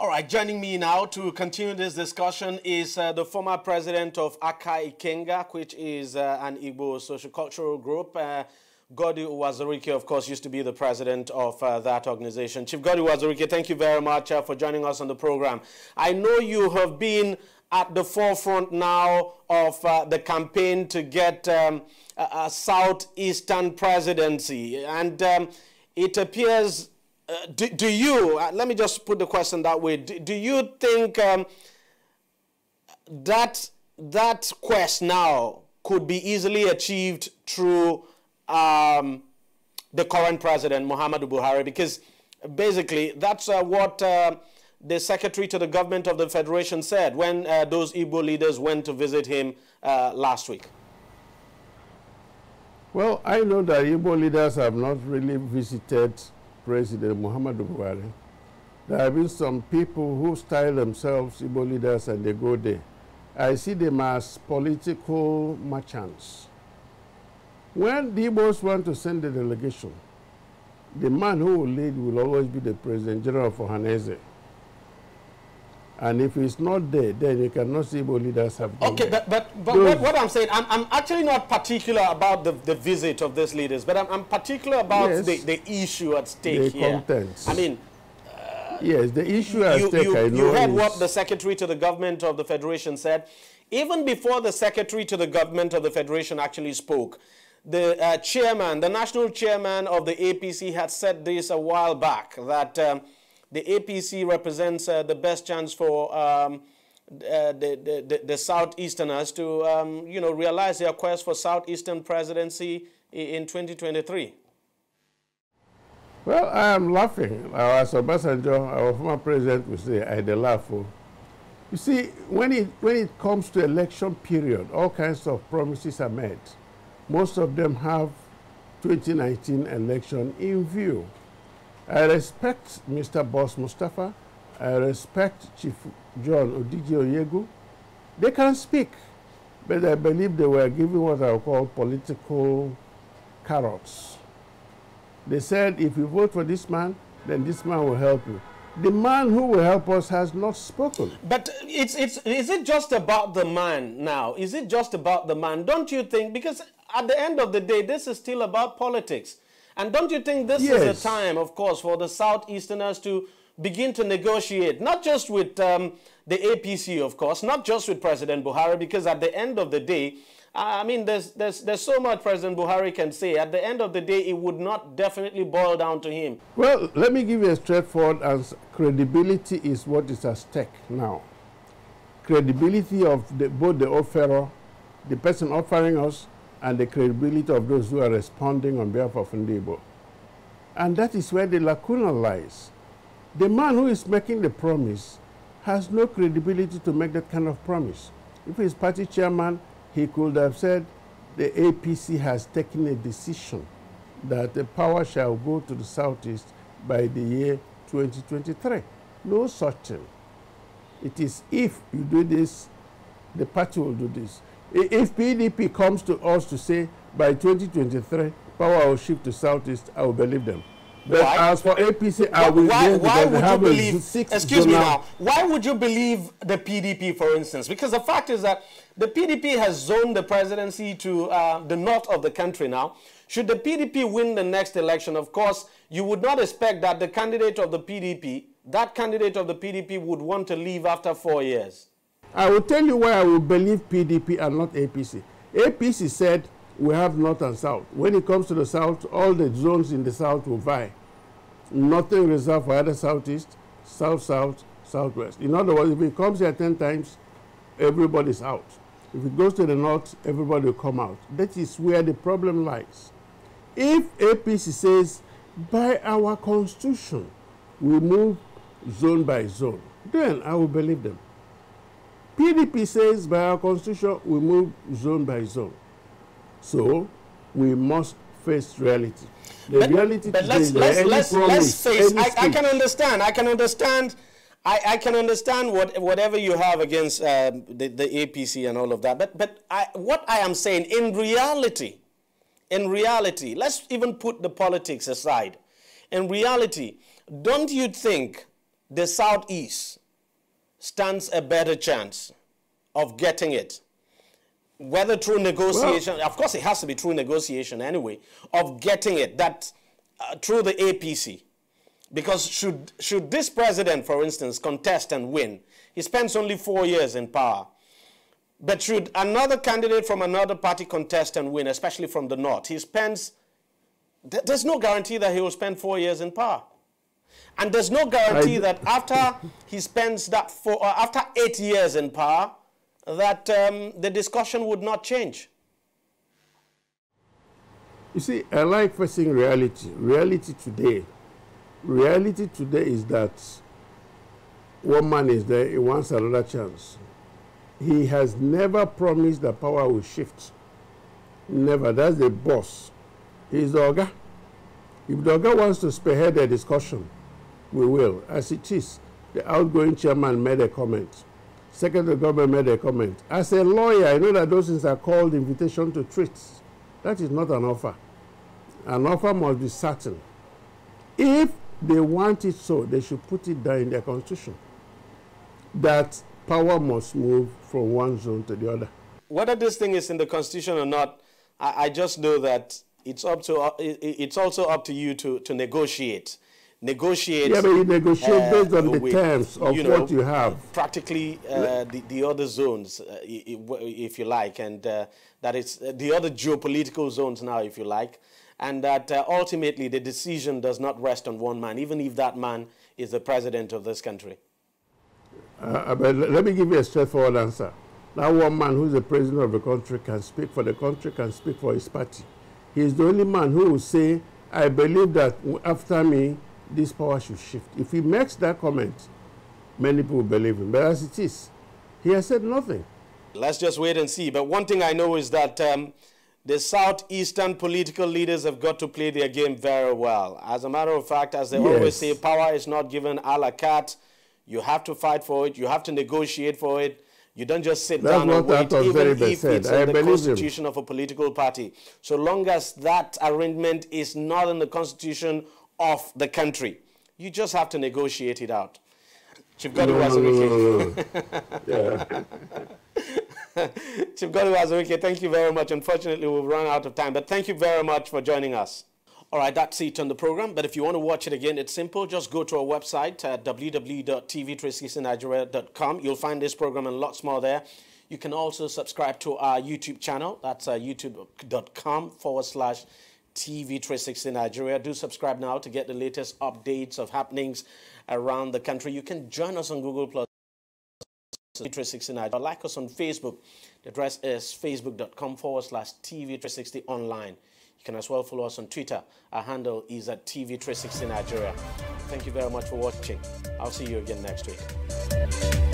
All right, joining me now to continue this discussion is uh, the former president of Aka Ikenga, which is uh, an Igbo social-cultural group. Uh, Goody Uwazurike, of course, used to be the president of uh, that organization. Chief Goody Uwazurike, thank you very much uh, for joining us on the program. I know you have been at the forefront now of uh, the campaign to get um, a, a, southeastern presidency, and um, it appears uh, do, do, you, uh, let me just put the question that way, do, do you think um, that, that quest now could be easily achieved through um, the current president, Muhammadu Buhari? Because basically that's uh, what uh, the secretary to the government of the federation said when uh, those Igbo leaders went to visit him last week. Well, I know that Igbo leaders have not really visited President Muhammadu Buhari, there have been some people who style themselves Igbo leaders and they go there. I see them as political merchants. When the Igbos want to send a delegation, the man who will lead will always be the President General for Hanese. And if he's not there, then you cannot see Igbo leaders have Okay, but, but, but what, what, I'm saying, I'm, I'm actually not particular about the, the visit of these leaders, but I'm, I'm particular about yes, the, the issue at stake the here. Contents. I mean, uh, yes, the issue at you, stake, you, I know You heard what the secretary to the government of the Federation said. Even before the secretary to the government of the Federation actually spoke, the uh, chairman, the national chairman of the APC had said this a while back, that um, the APC represents uh, the best chance for um, uh, the, the, the, Southeasterners to, um, you know, realize their quest for Southeastern presidency in 2023? Well, I am laughing. As Obasanjo, our former president, would say, I de laugh. Oh. You see, when it, when it comes to election period, all kinds of promises are made. Most of them have 2019 election in view. I respect Mr. Boss Mustapha. I respect Chief John Odigie Oyegun. They can speak, but I believe they were given what I call political carrots. They said, if you vote for this man, then this man will help you. The man who will help us has not spoken. But it's, it's, is it just about the man now? Is it just about the man? Don't you think? Because at the end of the day, this is still about politics. And don't you think this yes. is a time, of course, for the Southeasterners to begin to negotiate, not just with um, the APC, of course, not just with President Buhari, because at the end of the day, I mean, there's, there's, there's so much President Buhari can say. At the end of the day, it would not definitely boil down to him. Well, let me give you a straightforward answer. Credibility is what is at stake now. Credibility of the, both the offerer, the person offering us, and the credibility of those who are responding on behalf of Ndigbo. And that is where the lacuna lies. The man who is making the promise has no credibility to make that kind of promise. If he's party chairman, he could have said the APC has taken a decision that the power shall go to the southeast by the year 2023. No such thing. It is if you do this, the party will do this. If PDP comes to us to say by 2023 power will shift to southeast, I will believe them. But why? as for APC, I will why, why would you believe, excuse me now, why would you believe the PDP, for instance? Because the fact is that the PDP has zoned the presidency to uh, the north of the country now. Should the PDP win the next election, of course, you would not expect that the candidate of the PDP, that candidate of the PDP would want to leave after four years. I will tell you why I will believe PDP and not APC. APC said we have north and south. When it comes to the south, all the zones in the south will vie. Nothing reserved for either southeast, south, south, southwest. In other words, if it comes here 10 times, everybody's out. If it goes to the north, everybody will come out. That is where the problem lies. If APC says, by our constitution, we move zone by zone, then I will believe them. PDP says by our constitution we move zone by zone. So we must face reality. The but, reality but let's, let's, let's, let's face, I, I, can understand, I can understand, I, I can understand what, whatever you have against uh, the, the APC and all of that. But, but I, what I am saying, in reality, in reality, let's even put the politics aside. In reality, don't you think the Southeast stands a better chance of getting it. Whether through negotiation, well, of course it has to be through negotiation anyway, of getting it, that uh, through the APC. Because should, should this president, for instance, contest and win, he spends only four years in power. But should another candidate from another party contest and win, especially from the north, he spends, there's no guarantee that he will spend four years in power. And there's no guarantee I, that after he spends that four, uh, after eight years in power, that um, the discussion would not change. You see, I like facing reality. Reality today. Reality today is that one man is there, he wants another chance. He has never promised that power will shift. Never. That's the boss. He's the Oga. If the Oga wants to spearhead the discussion, we will. As it is, the outgoing chairman made a comment. Secretary of Government made a comment. As a lawyer, I know that those things are called invitation to treats. That is not an offer. An offer must be certain. If they want it so, they should put it down in their constitution. That power must move from one zone to the other. Whether this thing is in the constitution or not, I, I just know that it's up to uh, it's also up to you to, to negotiate negotiate. Yeah, but you negotiate uh, based on the with, terms of you know, what you have. Practically uh, the, the other zones, uh, if you like, and uh, that is uh, the other geopolitical zones now, if you like, and that uh, ultimately the decision does not rest on one man, even if that man is the president of this country. but let me give you a straightforward answer. That one man who's the president of the country can speak for the country, can speak for his party. He is the only man who will say, I believe that after me, this power should shift. If he makes that comment, many people believe him. But as it is, he has said nothing. Let's just wait and see. But one thing I know is that um, the southeastern political leaders have got to play their game very well. As a matter of fact, as they yes. always say, power is not given a la carte. You have to fight for it. You have to negotiate for it. You don't just sit That's down and wait, even if said. it's in the constitution him. of a political party. So long as that arrangement is not in the constitution of the country. You just have to negotiate it out. Azubuike. Chief Godwin Azubuike, thank you very much. Unfortunately, we've run out of time, but thank you very much for joining us. All right, that's it on the program. But if you want to watch it again, it's simple. Just go to our website at www.tv360nigeria.com. You'll find this program and lots more there. You can also subscribe to our YouTube channel. That's uh, youtube.com forward slash TV360 Nigeria. Do subscribe now to get the latest updates of happenings around the country. You can join us on Google Plus. TV360 Nigeria. Like us on Facebook. The address is facebook.com forward slash TV360 online. You can as well follow us on Twitter. Our handle is at TV360 Nigeria. Thank you very much for watching. I'll see you again next week.